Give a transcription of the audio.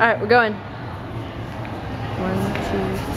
All right, we're going. One, two, three.